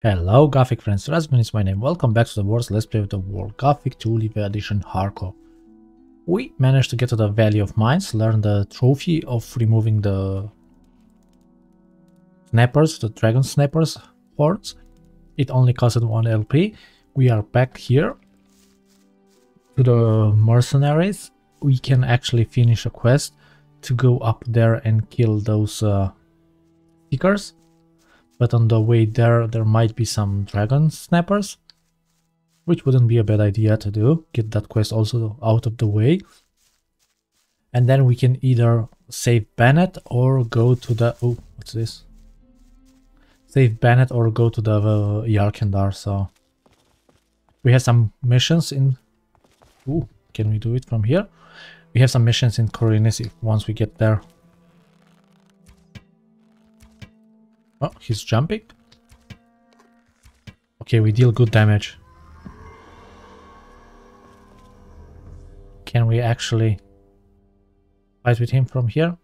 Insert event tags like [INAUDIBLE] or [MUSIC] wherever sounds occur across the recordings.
Hello Gothic friends, Rasmus is my name. Welcome back to the world's Let's Play of the World Gothic 2 L'Hiver Edition Hardcore. We managed to get to the Valley of Mines, learn the trophy of removing the snappers, the dragon snappers horns. It only costed 1 LP. We are back here to the mercenaries. We can actually finish a quest to go up there and kill those uh, seekers but on the way there there might be some dragon snappers which wouldn't be a bad idea to do. Get that quest also out of the way. And then we can either save Bennet or go to the oh what's this? Save Bennet or go to the uh, Jharkendar so. We have some missions in Ooh, can we do it from here? We have some missions in Khorinis once we get there Oh, he's jumping? Okay, we deal good damage. Can we actually fight with him from here?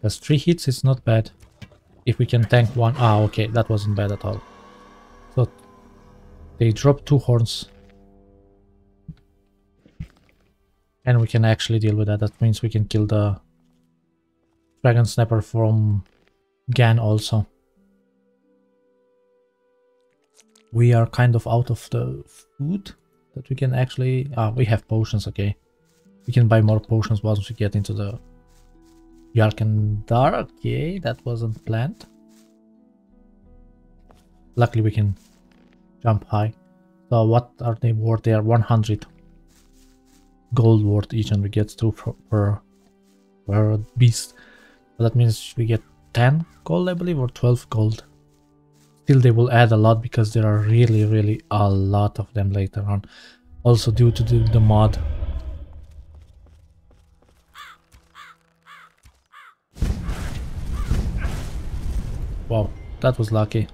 That's three hits, it's not bad. If we can tank one... Ah, okay, that wasn't bad at all. So, they drop two horns. And we can actually deal with that. That means we can kill the Dragon Snapper from Gaan also. We are kind of out of the food that we can actually... Ah, we have potions, okay. We can buy more potions once we get into the Jharkendar. Okay, that wasn't planned. Luckily we can jump high. So what are they worth? They are 100 gold worth each and we get two per, per beast that means we get 10 gold, I believe, or 12 gold. Still, they will add a lot because there are really, really a lot of them later on. Also due to the, the mod. Wow, that was lucky.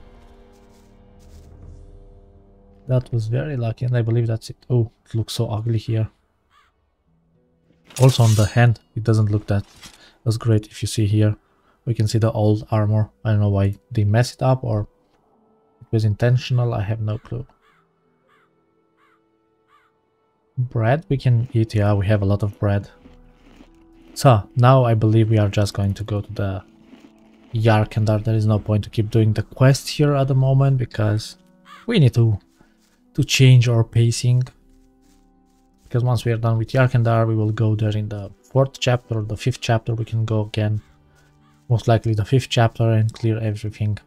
That was very lucky and I believe that's it. Oh, it looks so ugly here. Also on the hand, it doesn't look that that's great if you see here. We can see the old armor. I don't know why they messed it up or it was intentional. I have no clue. Bread we can eat. Yeah, we have a lot of bread. So now I believe we are just going to go to the Jharkendar. There is no point to keep doing the quest here at the moment because we need to to change our pacing. Because once we are done with Jharkendar, we will go there in the fourth chapter or the fifth chapter we can go again. Most likely the fifth chapter and clear everything.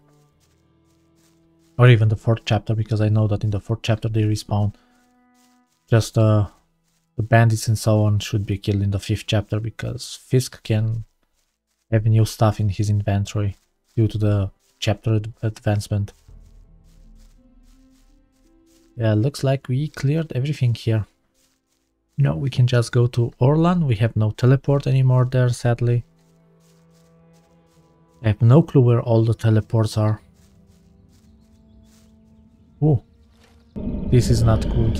Or even the fourth chapter because I know that in the fourth chapter they respawn. Just uh, the bandits and so on should be killed in the fifth chapter because Fisk can have new stuff in his inventory due to the chapter advancement. Yeah, looks like we cleared everything here. No, we can just go to Orlan. We have no teleport anymore there, sadly. I have no clue where all the teleports are. Oh, this is not good.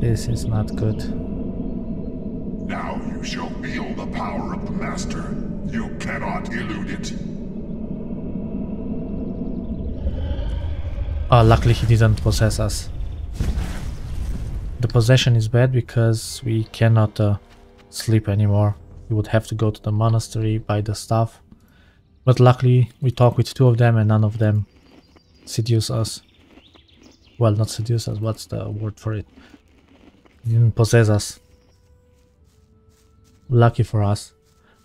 This is not good. Now you shall feel the power of the Master. You cannot elude it. Oh, luckily he didn't possess us. The possession is bad because we cannot uh, sleep anymore. We would have to go to the monastery, buy the stuff. But luckily we talk with two of them and none of them seduce us. Well, not seduce us, what's the word for it? Didn't possess us. Lucky for us.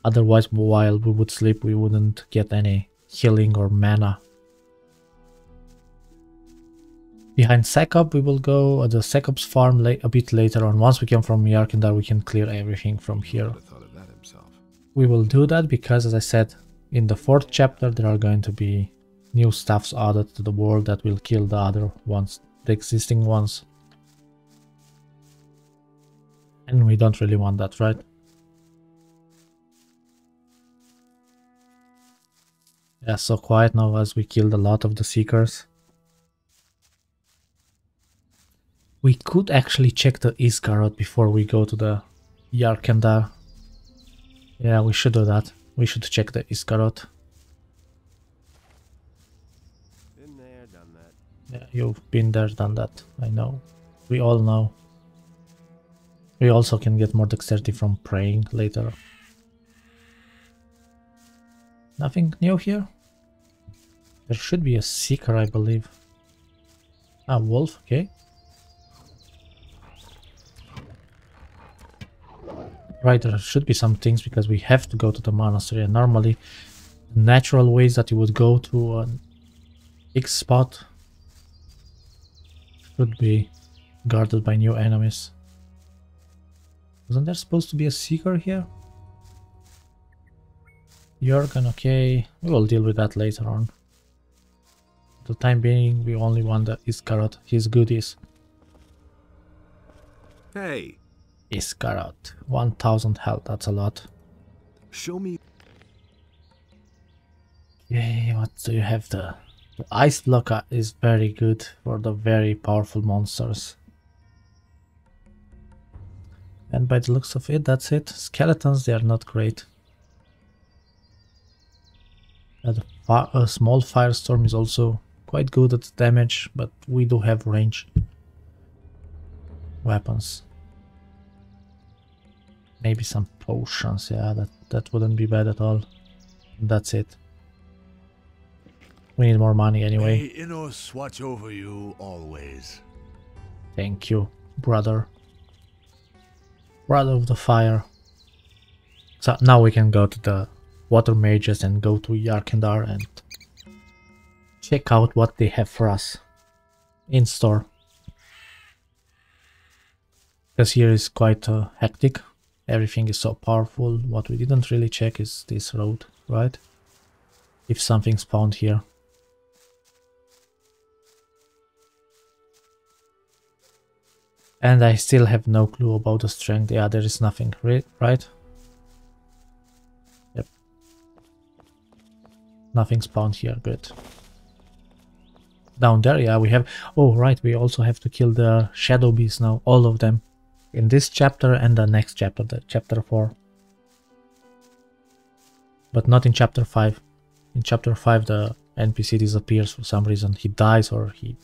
Otherwise, while we would sleep, we wouldn't get any healing or mana Behind Sekob, we will go at the Sekob's farm a bit later on. Once we come from Jharkendar, we can clear everything from here. We will do that because, as I said, in the fourth chapter there are going to be new stuffs added to the world that will kill the other ones, the existing ones. And we don't really want that, right? Yeah, so quiet now as we killed a lot of the Seekers. We could actually check the Isgaroth before we go to the Jharkendar. Yeah, we should do that. We should check the Isgaroth. Been there, done that. Yeah, you've been there, done that. I know. We all know. We also can get more dexterity from praying later. Nothing new here? There should be a seeker, I believe. Ah, wolf, okay. Right, there should be some things because we have to go to the monastery and normally natural ways that you would go to a big spot should be guarded by new enemies. Wasn't there supposed to be a seeker here? Jurgen, okay. We will deal with that later on. For the time being, we only want the Isgaroth, his goodies. Hey, Isgaroth, 1000 health, that's a lot. show me. Yay, what do you have there? The ice blocker is very good for the very powerful monsters. And by the looks of it, that's it. Skeletons, they are not great. And a, a small firestorm is also quite good at damage, but we do have range weapons. Maybe some potions, yeah, that, that wouldn't be bad at all. That's it. We need more money anyway. May Innos watch over you always. Thank you, brother. Brother of the fire. So now we can go to the water mages and go to Jharkendar and check out what they have for us in store. Because here is quite uh, hectic. Everything is so powerful. What we didn't really check is this road, right? If something's found here. And I still have no clue about the strength. Yeah, there is nothing, ri- right? Yep. Nothing spawned here, good. Down there, yeah, we have... Oh, right, we also have to kill the shadow beasts now, all of them. In this chapter and the next chapter, the chapter 4. But not in chapter 5. In chapter 5, the NPC disappears for some reason. He dies or he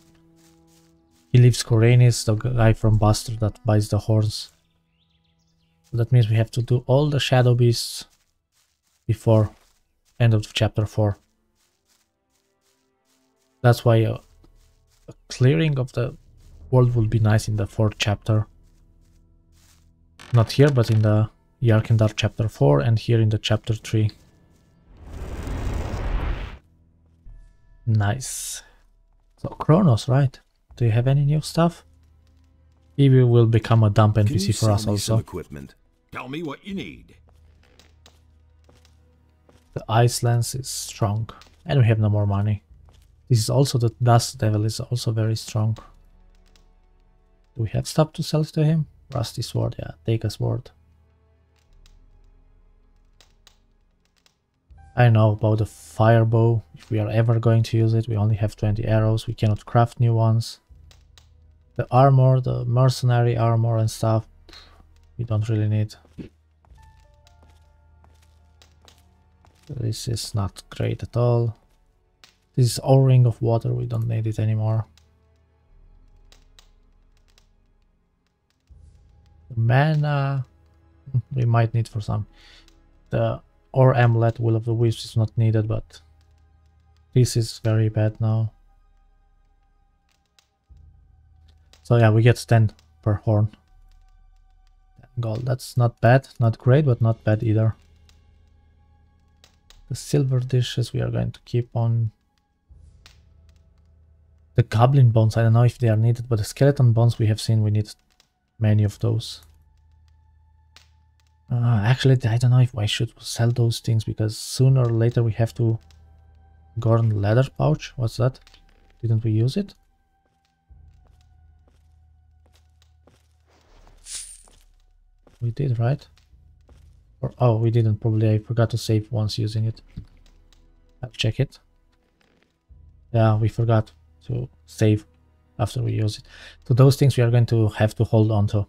he leaves Khorinis, the guy from Buster that buys the horns. So that means we have to do all the shadow beasts before end of chapter 4. That's why a, a clearing of the world would be nice in the fourth chapter. Not here, but in the Jharkendar chapter 4 and here in the chapter 3. Nice. So Cronos, right? Do you have any new stuff? Evie will become a dump Can you NPC for us me some also. equipment? Tell me what you need. The ice lance is strong. And we have no more money. This is also the dust devil is also very strong. Do we have stuff to sell to him? Rusty sword, yeah, take a sword. I know about the fire bow. If we are ever going to use it, we only have 20 arrows. We cannot craft new ones. The armor, the mercenary armor and stuff, we don't really need. This is not great at all. This is O-ring of water, we don't need it anymore. Mana, we might need for some. The or amulet, will of the wisps is not needed, but this is very bad now. So yeah, we get 10 per horn. Gold, that's not bad, not great, but not bad either. The silver dishes we are going to keep on. The goblin bones, I don't know if they are needed, but the skeleton bones we have seen, we need many of those. Uh, actually, I don't know if I should sell those things because sooner or later we have to Gorn leather pouch. What's that? Didn't we use it? We did, right? Or oh, we didn't. Probably I forgot to save once using it. I'll check it. Yeah, we forgot to save after we use it. So those things we are going to have to hold on to.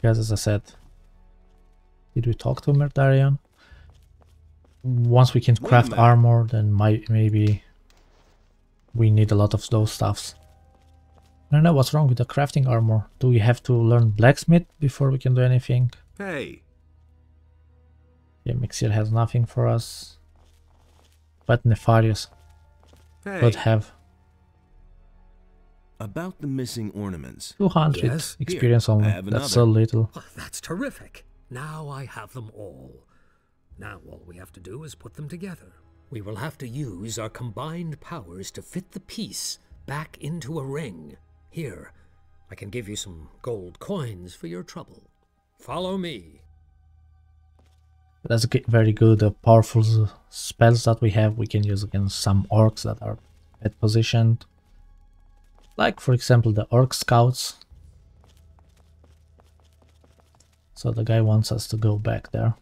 Because as I said, did we talk to Merdarion? Once we can craft armor, then might maybe we need a lot of those stuffs. I don't know what's wrong with the crafting armor. Do we have to learn blacksmith before we can do anything? Hey, Yeah, Myxir has nothing for us. But Nefarius hey. could have About the missing ornaments. 200 Yes, experience I only. That's so another. little. Oh, that's terrific. Now I have them all. Now all we have to do is put them together. We will have to use our combined powers to fit the piece back into a ring. Here, I can give you some gold coins for your trouble. Follow me. That's g- very good. The powerful spells that we have, we can use against some orcs that are bad positioned. Like, for example, the orc scouts. So the guy wants us to go back there.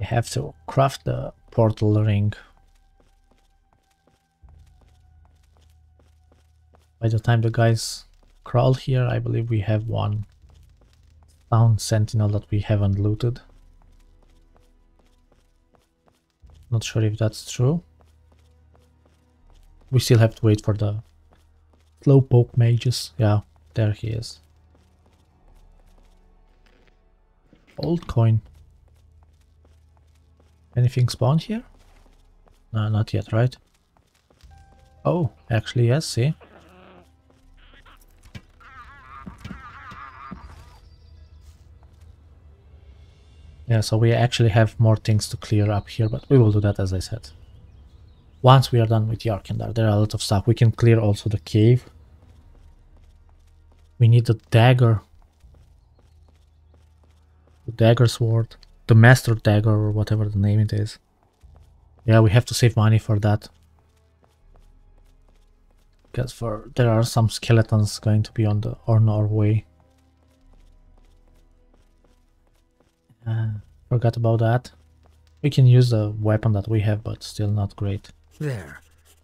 You have to craft the portal ring. By the time the guys crawl here, I believe we have one town sentinel that we haven't looted. Not sure if that's true. We still have to wait for the slowpoke mages. Yeah, there he is. Old coin. Anything spawned here? No, not yet, right? Oh, actually yes, see? Yeah, so we actually have more things to clear up here, but we will do that as I said. Once we are done with Jharkendar, there are a lot of stuff. We can clear also the cave. We need the dagger. The dagger sword. The master dagger or whatever the name it is. Yeah, we have to save money for that. Because for there are some skeletons going to be on the on our way. Uh, forgot about that. We can use the weapon that we have, but still not great. There.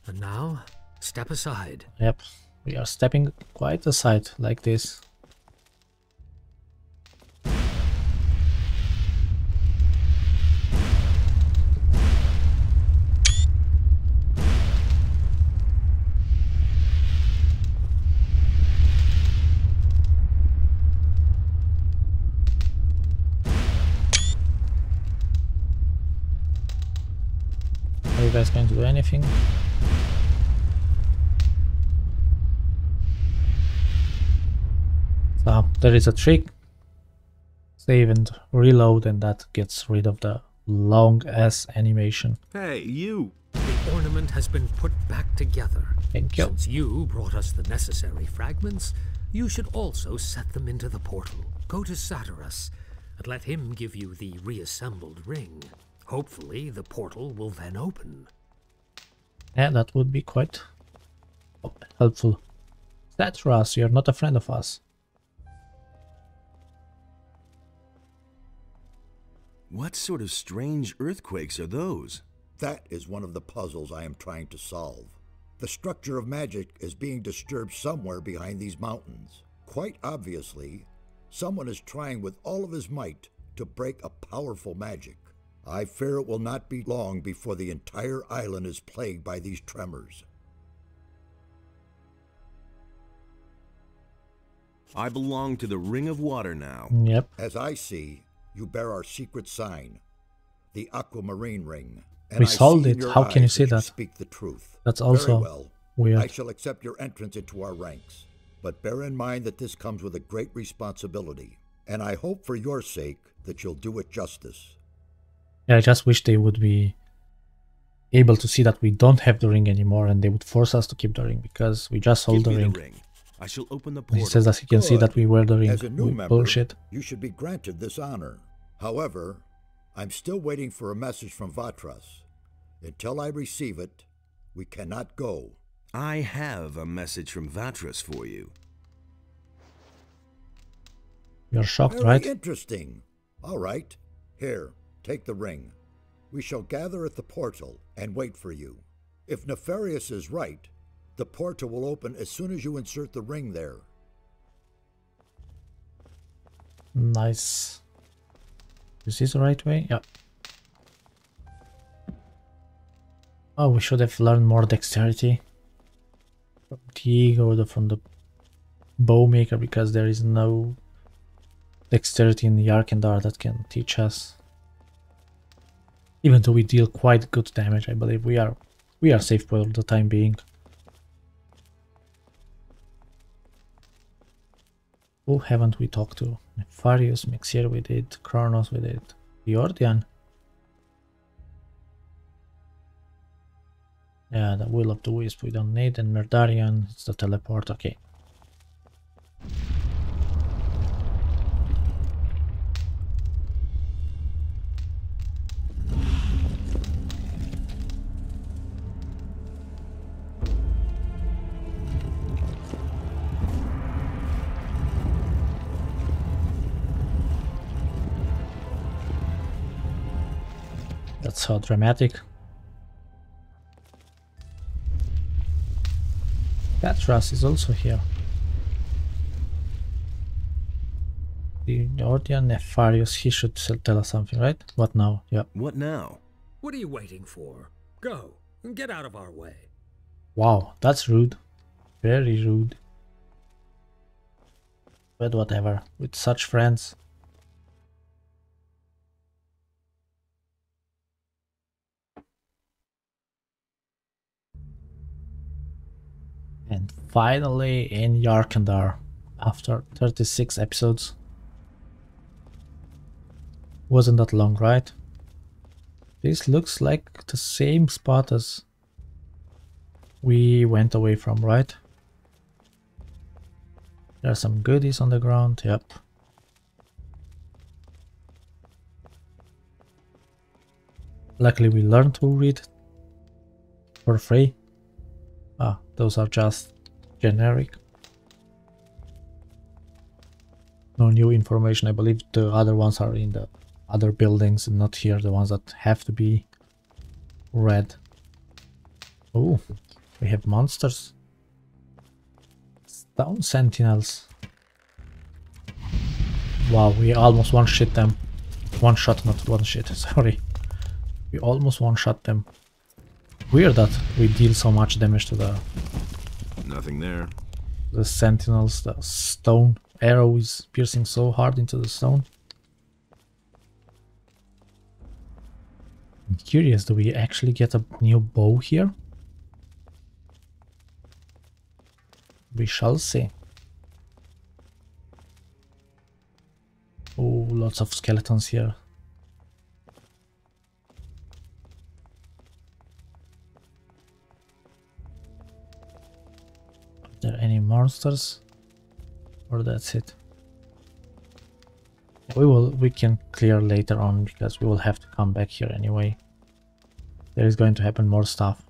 And now, step aside. Yep, we are stepping quite aside like this. Guys going to do anything? So there is a trick. Save and reload and that gets rid of the long ass animation. Hey, you. The ornament has been put back together. Thank you. Since you brought us the necessary fragments, you should also set them into the portal. Go to Saturas and let him give you the reassembled ring. Hopefully, the portal will then open. Yeah, that would be quite helpful. That's Russ, you're not a friend of us. What sort of strange earthquakes are those? That is one of the puzzles I am trying to solve. The structure of magic is being disturbed somewhere behind these mountains. Quite obviously, someone is trying with all of his might to break a powerful magic. I fear it will not be long before the entire island is plagued by these tremors. I belong to the Ring of Water now. Yep. As I see, you bear our secret sign, the aquamarine ring. We I see solved it. How can you say that? that? speak the truth. That's Very also well. weird. I shall accept your entrance into our ranks, but bear in mind that this comes with a great responsibility, and I hope for your sake that you'll do it justice. Yeah, I just wish they would be able to see that we don't have the ring anymore and they would force us to keep the ring because we just sold Give the ring. ring. I shall open the He says that he can see that we wear the ring. As a new We- member, Bullshit. you should be granted this honor. However, I'm still waiting for a message from Vatras. Until I receive it, we cannot go. I have a message from Vatras for you. You're shocked, Very right? interesting. All right. Here, take the ring. We shall gather at the portal and wait for you. If Nefarius is right, the portal will open as soon as you insert the ring there. Nice. Is this the right way? Yeah. Oh, we should have learned more dexterity from Diego or the, from the bowmaker because there is no dexterity in the Jharkendar that can teach us. Even though we deal quite good damage, I believe we are we are safe for the time being. Who haven't we talked to? Nefarius, Myxir we did, Cronos we did, Riordian. Yeah, the Will of the Wisp we don't need, and Merdarion, it's the teleport, okay. So dramatic. Vatras is also here. The Ordian Nefarius, he should tell us something, right? What now? Yeah. What now? What are you waiting for? Go and get out of our way. Wow, that's rude. Very rude. But whatever, with such friends. And finally in Jharkendar, after 36 episodes. Wasn't that long, right? This looks like the same spot as we went away from, right? There are some goodies on the ground, yep. Luckily we learned to read for free. Those are just generic. No new information. I believe the other ones are in the other buildings and not here, the ones that have to be red. Oh, we have monsters. Stone sentinels. Wow, we almost one-shot them. One shot, not one shit, [LAUGHS] sorry. We almost one-shot them. Weird that we deal so much damage to the Nothing there. the sentinels, the stone arrow is piercing so hard into the stone. I'm curious, do we actually get a new bow here? We shall see. Oh, lots of skeletons here. There any monsters? Or that's it? We will we can clear later on because we will have to come back here anyway. There is going to happen more stuff.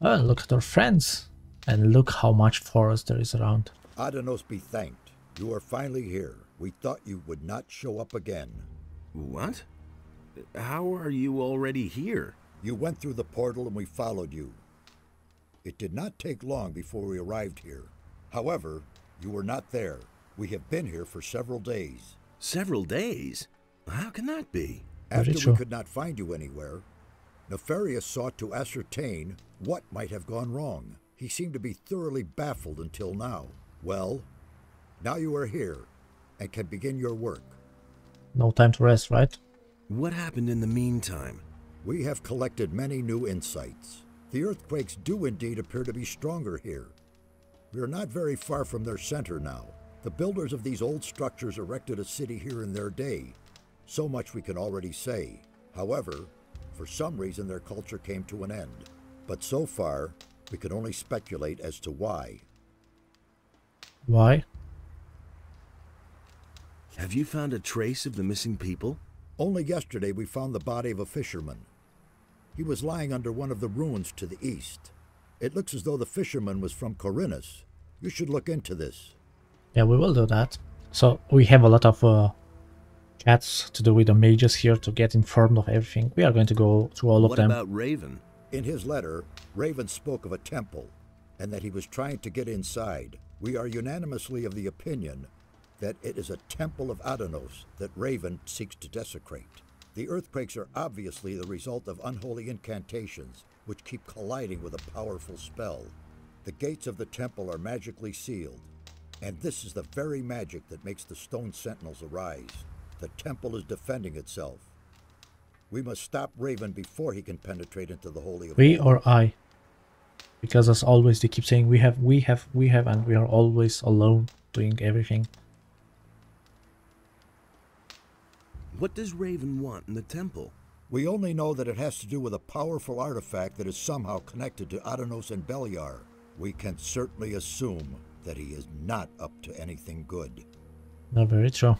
Oh, look at our friends! And look how much forest there is around. Adanos be thanked. You are finally here. We thought you would not show up again. What? How are you already here? You went through the portal and we followed you. It did not take long before we arrived here. However, you were not there. We have been here for several days. Several days? How can that be? After we could not find you anywhere, Nefarius sought to ascertain what might have gone wrong. He seemed to be thoroughly baffled until now. Well, now you are here and can begin your work. No time to rest, right? What happened in the meantime? We have collected many new insights. The earthquakes do indeed appear to be stronger here. We are not very far from their center now. The builders of these old structures erected a city here in their day. So much we can already say. However, for some reason their culture came to an end. But so far, we can only speculate as to why. Why? Have you found a trace of the missing people? Only yesterday we found the body of a fisherman. He was lying under one of the ruins to the east. It looks as though the fisherman was from Khorinis. You should look into this. Yeah, we will do that. So we have a lot of uh, chats to do with the mages here to get informed of everything. We are going to go through all of them. what them. about Raven? In his letter, Raven spoke of a temple and that he was trying to get inside. We are unanimously of the opinion that it is a temple of Adanos that Raven seeks to desecrate. The earthquakes are obviously the result of unholy incantations, which keep colliding with a powerful spell. The gates of the temple are magically sealed, and this is the very magic that makes the stone sentinels arise. The temple is defending itself. We must stop Raven before he can penetrate into the Holy of We or I? Because as always, they keep saying we have, we have, we have, and we are always alone doing everything. What does Raven want in the temple? We only know that it has to do with a powerful artifact that is somehow connected to Adanos and Beliar. We can certainly assume that he is not up to anything good. Not very true.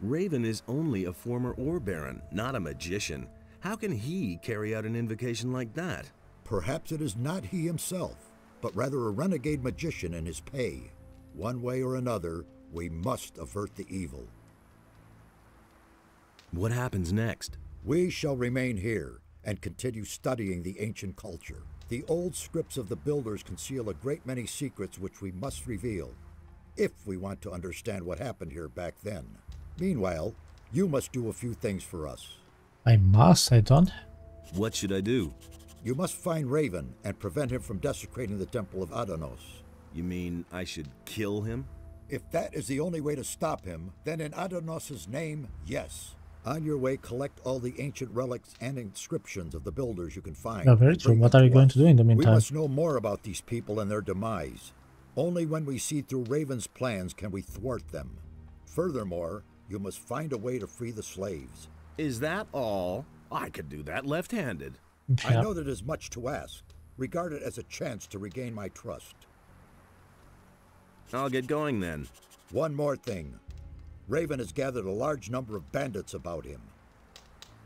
Raven is only a former Ore Baron, not a magician. How can he carry out an invocation like that? Perhaps it is not he himself, but rather a renegade magician in his pay. One way or another, we must avert the evil. What happens next? We shall remain here and continue studying the ancient culture. The old scripts of the builders conceal a great many secrets which we must reveal, if we want to understand what happened here back then. Meanwhile, you must do a few things for us. I must, I don't. What should I do? You must find Raven and prevent him from desecrating the Temple of Adanos. You mean I should kill him? If that is the only way to stop him, then in Adanos' name, yes. On your way, collect all the ancient relics and inscriptions of the builders you can find. Yeah, very true. What are you going to do in the meantime? We meantime? must know more about these people and their demise. Only when we see through Raven's plans can we thwart them. Furthermore, you must find a way to free the slaves. Is that all? I could do that left-handed. I know that is much to ask. Regard it as a chance to regain my trust. I'll get going then. One more thing. Raven has gathered a large number of bandits about him.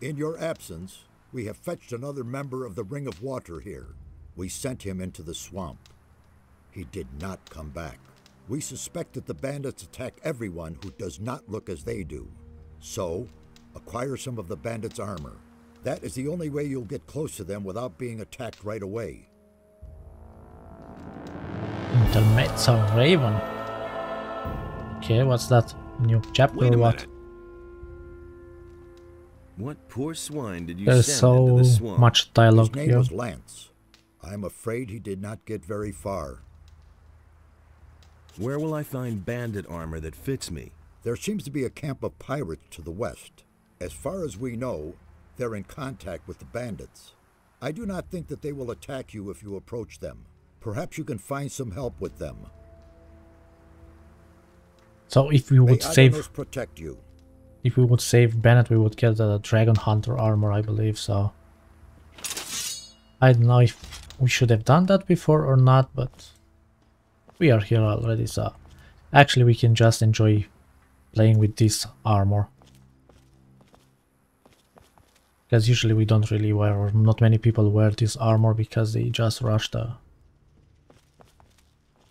In your absence, we have fetched another member of the Ring of Water here. We sent him into the swamp. He did not come back. We suspect that the bandits attack everyone who does not look as they do. So, acquire some of the bandits' armor. That is the only way you'll get close to them without being attacked right away. Intermezzo Raven. Okay, what's that? New chapter or what? What poor swine did you There's send into so the swamp? much His dialogue name here. was Lance. I'm afraid he did not get very far. Where will I find bandit armor that fits me? There seems to be a camp of pirates to the west. As far as we know, they're in contact with the bandits. I do not think that they will attack you if you approach them. Perhaps you can find some help with them. So if we May would save, Adanos protect you. if we would save Bennet, we would get the Dragon Hunter armor, I believe. So I don't know if we should have done that before or not, but we are here already. So actually, we can just enjoy playing with this armor. Because usually we don't really wear, or not many people wear this armor because they just rush the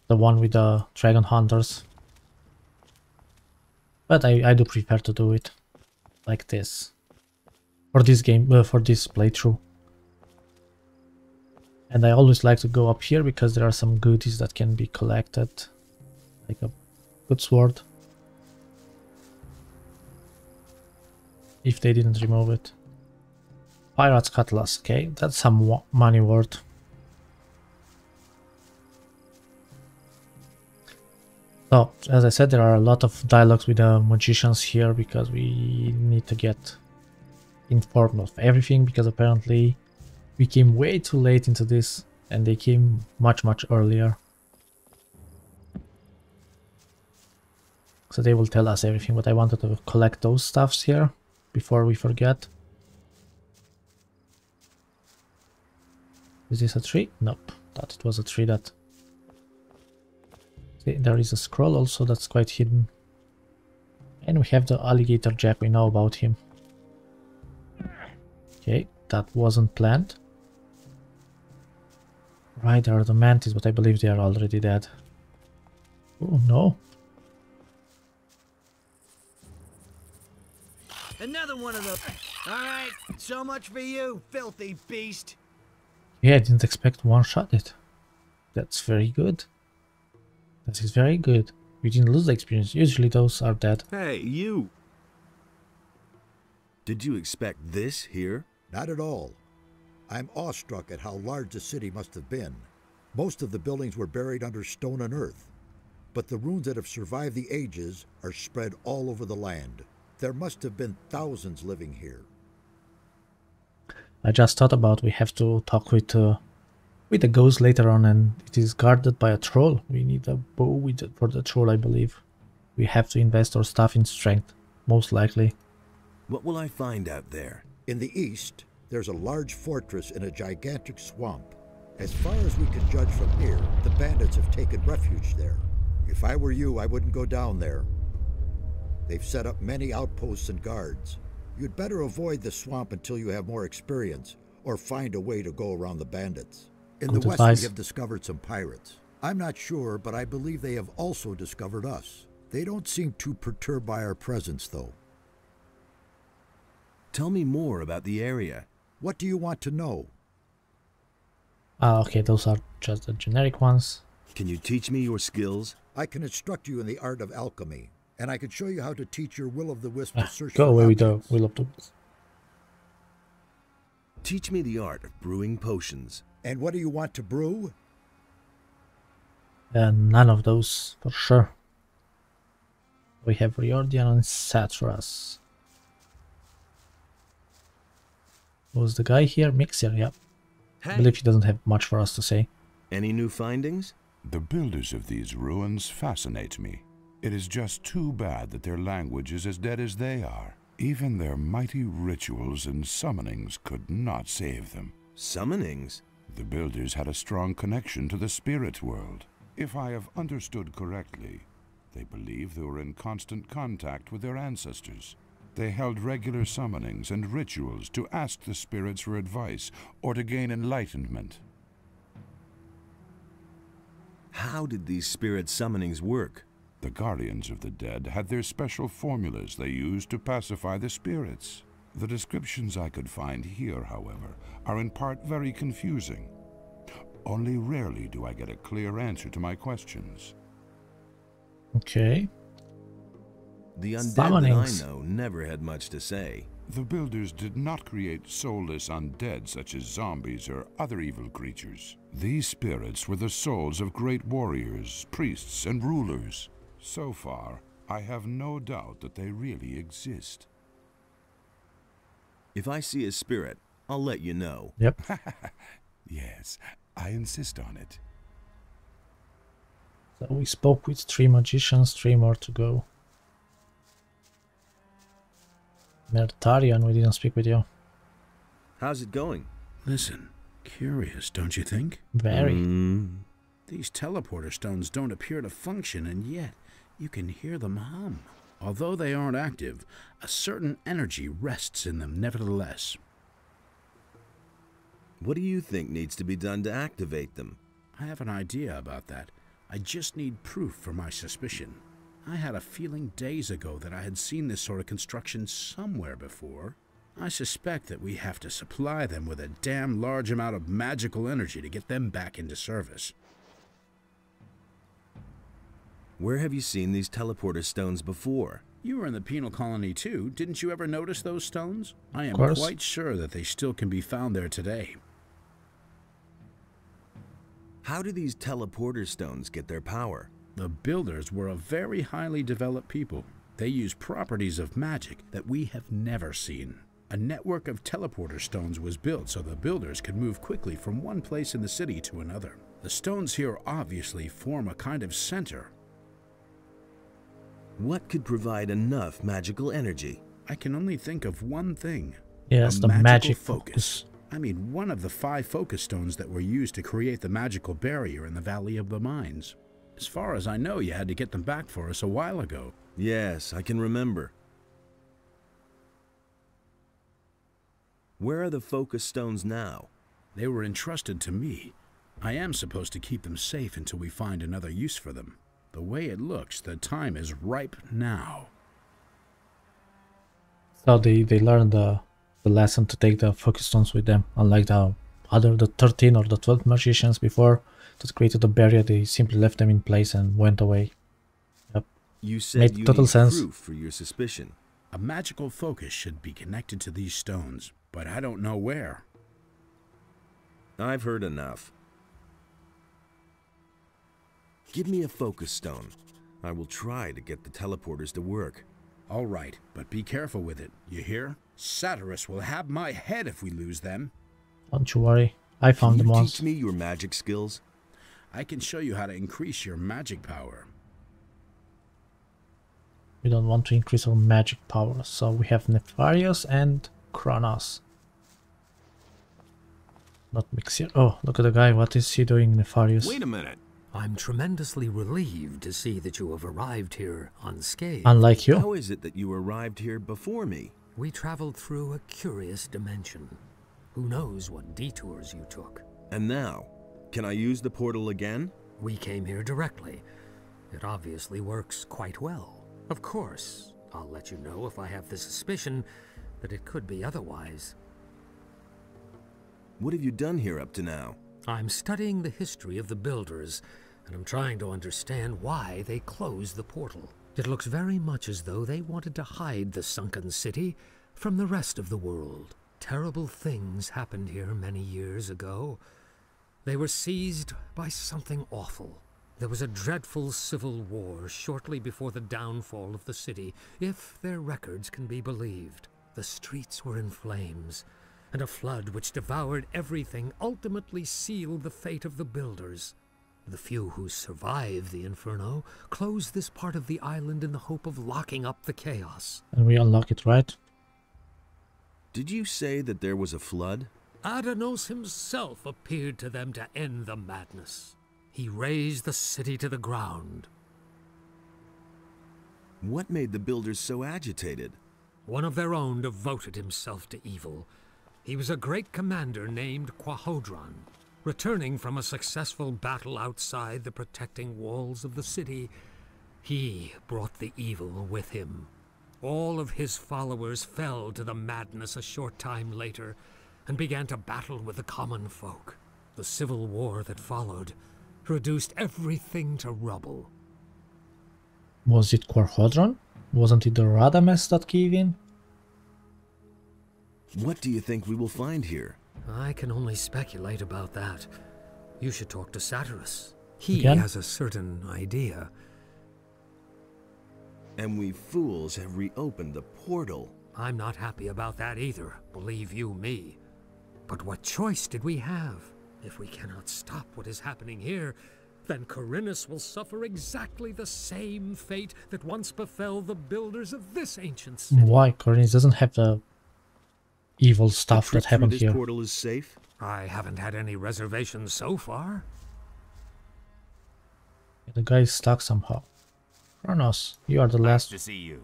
the one with the dragon hunters. But I, I do prefer to do it like this for this game, uh, for this playthrough. And I always like to go up here because there are some goodies that can be collected, like a good sword. If they didn't remove it. Pirate's Cutlass, okay, that's some money worth. So, as I said, there are a lot of dialogues with the magicians here because we need to get informed of everything because apparently we came way too late into this and they came much much earlier. So they will tell us everything, but I wanted to collect those stuffs here before we forget. Is this a tree? Nope. Thought it was a tree that... There is a scroll also that's quite hidden. And we have the alligator jack, we know about him. Okay, that wasn't planned. Right, there are the mantis, but I believe they are already dead. Oh no. Another one of those. All right, so much for you, filthy beast. Yeah, I didn't expect one shot it. That's very good. That is very good. We didn't lose the experience. Usually those are dead. Hey, you! Did you expect this here? Not at all. I'm awestruck at how large the city must have been. Most of the buildings were buried under stone and earth, but the ruins that have survived the ages are spread all over the land. There must have been thousands living here. I just thought about we have to talk with uh, with a ghost later on and it is guarded by a troll. We need a bow for the troll I believe. We have to invest our stuff in strength, most likely. What will I find out there? In the east, there's a large fortress in a gigantic swamp. As far as we can judge from here, the bandits have taken refuge there. If I were you, I wouldn't go down there. They've set up many outposts and guards. You'd better avoid the swamp until you have more experience, or find a way to go around the bandits. In the west, we have discovered some pirates. I'm not sure, but I believe they have also discovered us. They don't seem too perturbed by our presence, though. Tell me more about the area. What do you want to know? Ah, okay, those are just the generic ones. Can you teach me your skills? I can instruct you in the art of alchemy, and I can show you how to teach your will of the wisp to Ah, search go away with the objects. will of the Teach me the art of brewing potions. And what do you want to brew? Uh, none of those for sure. We have Riordian and Saturas. Was the guy here? Myxir, yeah. I believe he doesn't have much for us to say. Any new findings? The builders of these ruins fascinate me. It is just too bad that their language is as dead as they are. Even their mighty rituals and summonings could not save them. Summonings? The builders had a strong connection to the spirit world. If I have understood correctly, they believe they were in constant contact with their ancestors. They held regular summonings and rituals to ask the spirits for advice or to gain enlightenment. How did these spirit summonings work? The guardians of the dead had their special formulas they used to pacify the spirits. The descriptions I could find here, however, are in part very confusing. Only rarely do I get a clear answer to my questions. Okay. The undead that I know never had much to say. The builders did not create soulless undead such as zombies or other evil creatures. These spirits were the souls of great warriors, priests, and rulers. So far, I have no doubt that they really exist. If I see a spirit, I'll let you know. Yep. [LAUGHS] Yes, I insist on it. So we spoke with three magicians, three more to go. Merdarion, we didn't speak with you. How's it going? Listen, curious, don't you think? Very. Mm, These teleporter stones don't appear to function, and yet you can hear them hum. Although they aren't active, a certain energy rests in them nevertheless. what do you think needs to be done to activate them? I have an idea about that. I just need proof for my suspicion. I had a feeling days ago that I had seen this sort of construction somewhere before. I suspect that we have to supply them with a damn large amount of magical energy to get them back into service. Where have you seen these teleporter stones before? You were in the penal colony too. Didn't you ever notice those stones? I am quite sure that they still can be found there today. How do these teleporter stones get their power? The builders were a very highly developed people. They use properties of magic that we have never seen. A network of teleporter stones was built so the builders could move quickly from one place in the city to another. The stones here obviously form a kind of center. What could provide enough magical energy? I can only think of one thing. Yes, a the magical magic focus. focus. I mean, one of the five focus stones that were used to create the magical barrier in the Valley of the Mines. As far as I know, you had to get them back for us a while ago. Yes, I can remember. Where are the focus stones now? They were entrusted to me. I am supposed to keep them safe until we find another use for them. The way it looks, the time is ripe now. So they, they learned the, the lesson to take the focus stones with them, unlike the other the 13 or the 12 magicians before that created the barrier, they simply left them in place and went away. Yep. You said Made you total need sense. proof for your suspicion. A magical focus should be connected to these stones, but I don't know where. I've heard enough. Give me a focus stone. I will try to get the teleporters to work. All right, but be careful with it. You hear? Saturas will have my head if we lose them. Don't you worry. I found Can them you once. teach me your magic skills? I can show you how to increase your magic power. We don't want to increase our magic power, so we have Nefarius and Cronos. Not Myxir. Oh, look at the guy. What is he doing, Nefarius? Wait a minute. I'm tremendously relieved to see that you have arrived here unscathed. Unlike you. How is it that you arrived here before me? We traveled through a curious dimension. Who knows what detours you took? And now, can I use the portal again? We came here directly. It obviously works quite well. Of course, I'll let you know if I have the suspicion that it could be otherwise. What have you done here up to now? I'm studying the history of the Builders, and I'm trying to understand why they closed the portal. It looks very much as though they wanted to hide the sunken city from the rest of the world. Terrible things happened here many years ago. They were seized by something awful. There was a dreadful civil war shortly before the downfall of the city, if their records can be believed. The streets were in flames, and a flood which devoured everything ultimately sealed the fate of the builders. The few who survived the inferno closed this part of the island in the hope of locking up the chaos. And we unlock it, right? Did you say that there was a flood? Adanos himself appeared to them to end the madness. He razed the city to the ground. What made the builders so agitated? One of their own devoted himself to evil. He was a great commander named Quarhodron. Returning from a successful battle outside the protecting walls of the city, he brought the evil with him. All of his followers fell to the madness a short time later and began to battle with the common folk. The civil war that followed reduced everything to rubble. Was it Quarhodron? Wasn't it the Rademes that gave in? What do you think we will find here? I can only speculate about that. You should talk to Saturas. He Again? has a certain idea. And we fools have reopened the portal. I'm not happy about that either, believe you me. But what choice did we have? If we cannot stop what is happening here, then Khorinis will suffer exactly the same fate that once befell the builders of this ancient city. Why? Khorinis doesn't have the evil stuff that happened through this here. portal is safe? I haven't had any reservations so far. The guy is stuck somehow. Cronos, you are the Nice last. to see you.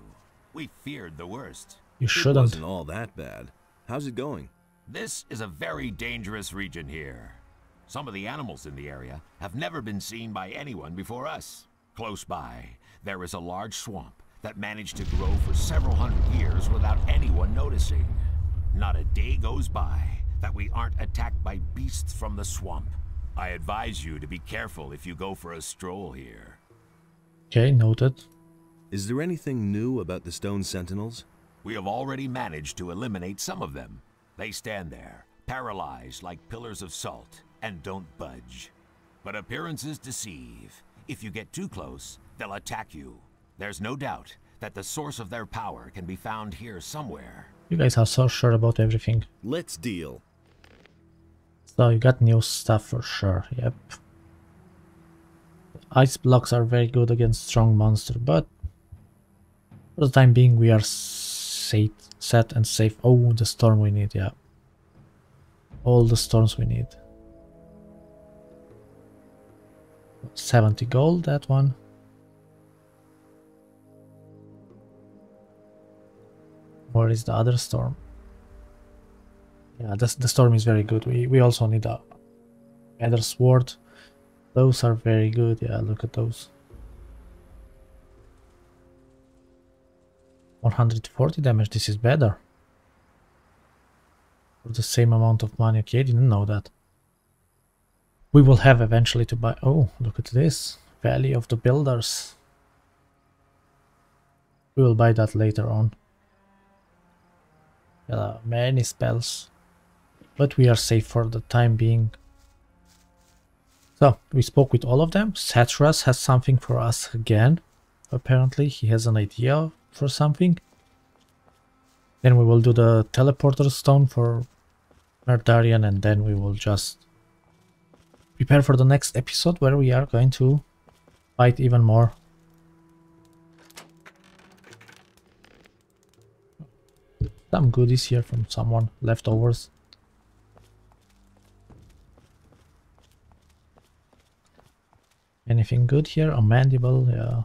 We feared the worst. You shouldn't. wasn't all that bad. How's it going? This is a very dangerous region here. Some of the animals in the area have never been seen by anyone before us. Close by, there is a large swamp that managed to grow for several hundred years without anyone noticing. Not a day goes by that we aren't attacked by beasts from the swamp. I advise you to be careful if you go for a stroll here. Okay, noted. Is there anything new about the Stone Sentinels? We have already managed to eliminate some of them. They stand there, paralyzed like pillars of salt, and don't budge. But appearances deceive. If you get too close, they'll attack you. There's no doubt that the source of their power can be found here somewhere. You guys are so sure about everything. Let's deal. So you got new stuff for sure. Yep. Ice blocks are very good against strong monster, but for the time being we are safe, set and safe. Oh, the storm we need, yeah. All the storms we need. 70 gold, that one. Where is the other storm? Yeah, this, the storm is very good. We we also need a Nether sword. Those are very good. Yeah, look at those. 140 damage. This is better. For the same amount of money. Okay, I didn't know that. We will have eventually to buy. Oh, look at this. Valley of the Builders. We will buy that later on. Yeah, many spells. But we are safe for the time being. So, we spoke with all of them. Saturas has something for us again. Apparently, he has an idea for something. Then we will do the teleporter stone for Merdarion and then we will just prepare for the next episode where we are going to fight even more. Some goodies here from someone, leftovers. Anything good here? A mandible, yeah.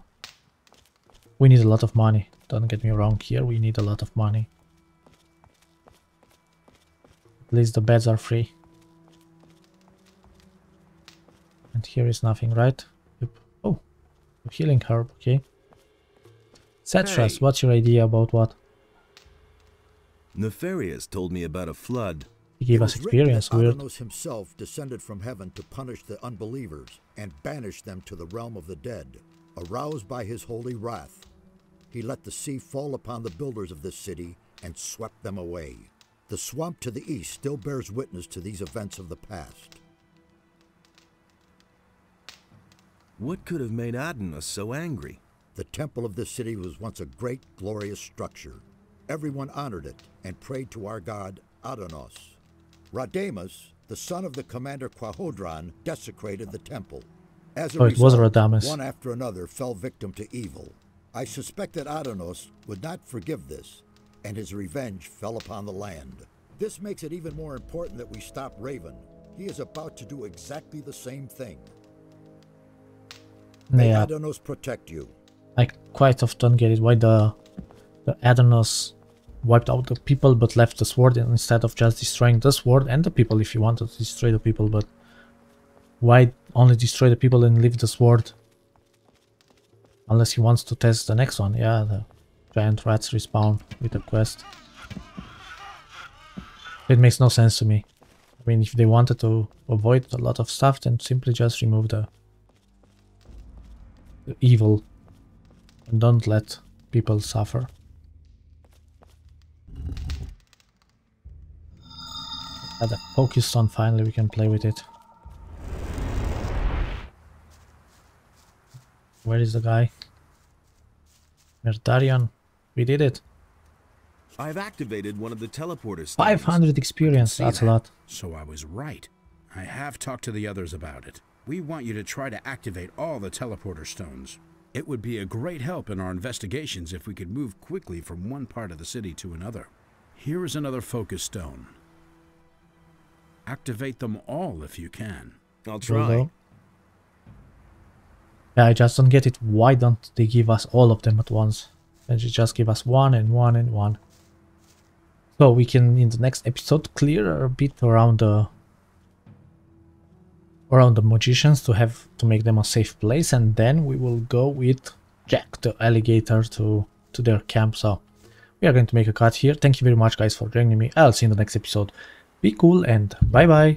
We need a lot of money. Don't get me wrong here, we need a lot of money. At least the beds are free. And here is nothing, right? Yep. Oh, healing herb, okay. Saturas, hey. what's your idea about what? Nefarius told me about a flood. He gave us experience, weird. Adanos himself descended from heaven to punish the unbelievers and banish them to the realm of the dead. Aroused by his holy wrath, he let the sea fall upon the builders of this city and swept them away. The swamp to the east still bears witness to these events of the past. What could have made Adanos so angry? The temple of this city was once a great, glorious structure. Everyone honored it and prayed to our god Adanos. Rademes, the son of the commander Quarhodron, desecrated the temple. As a oh, result, Rademes. one after another fell victim to evil. I suspect that Adanos would not forgive this and his revenge fell upon the land. This makes it even more important that we stop Raven. He is about to do exactly the same thing. May yeah. Adanos protect you. I quite often get it why the the Adanos wiped out the people but left the sword instead of just destroying the sword and the people if you wanted to destroy the people but why only destroy the people and leave the sword unless he wants to test the next one yeah the giant rats respawn with a quest. It makes no sense to me. I mean, if they wanted to avoid a lot of stuff, then simply just remove the, the evil and don't let people suffer. Got a focus stone, finally we can play with it. Where is the guy? Merdarion. We did it. I've activated one of the teleporters. 500 experience, that's that. a lot. So I was right. I have talked to the others about it. We want you to try to activate all the teleporter stones. It would be a great help in our investigations if we could move quickly from one part of the city to another. Here is another focus stone. Activate them all if you can. I'll try. Yeah, I just don't get it. Why don't they give us all of them at once? and just give us one and one and one. So we can in the next episode clear a bit around the around the magicians to have to make them a safe place and then we will go with Jack the alligator to to their camp. So we are going to make a cut here. Thank you very much guys for joining me. I'll see you in the next episode. Be cool and bye bye.